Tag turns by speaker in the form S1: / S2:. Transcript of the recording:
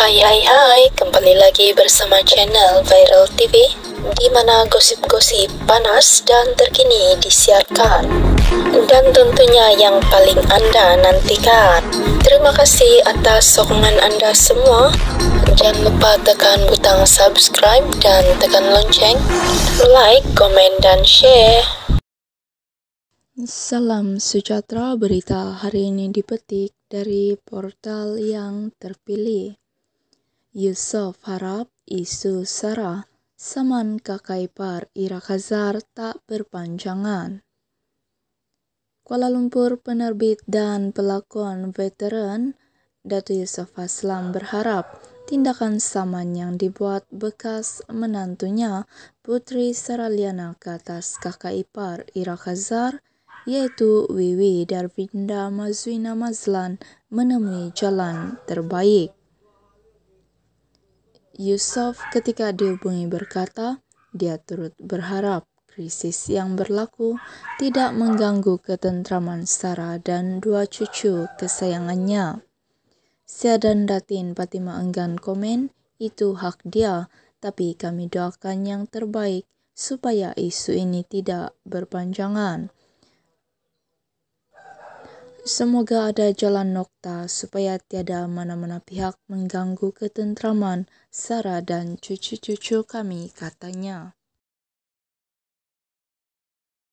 S1: Hai hai hai, kembali lagi bersama channel Viral TV di mana gosip-gosip panas dan terkini disiarkan dan tentunya yang paling Anda nantikan. Terima kasih atas sokongan Anda semua. Jangan lupa tekan butang subscribe dan tekan lonceng, like, komen, dan share. Salam sejahtera berita hari ini dipetik dari portal yang terpilih. Yusuf harap isu Sarah Saman kakak ipar Ira Khazar tak berpanjangan. Kuala Lumpur penerbit dan pelakon veteran Datu Yusuf Aslam berharap tindakan Saman yang dibuat bekas menantunya Putri Saraliana ke atas kakak ipar Ira Khazar yaitu Wiwi Darvinda Mazwina Mazlan menemui jalan terbaik. Yusuf ketika dihubungi berkata, dia turut berharap krisis yang berlaku tidak mengganggu ketentraman Sarah dan dua cucu kesayangannya. Siadan Datin Fatima enggan komen, itu hak dia, tapi kami doakan yang terbaik supaya isu ini tidak berpanjangan. Semoga ada jalan nokta supaya tiada mana-mana pihak mengganggu ketentraman Sarah dan cucu-cucu kami, katanya.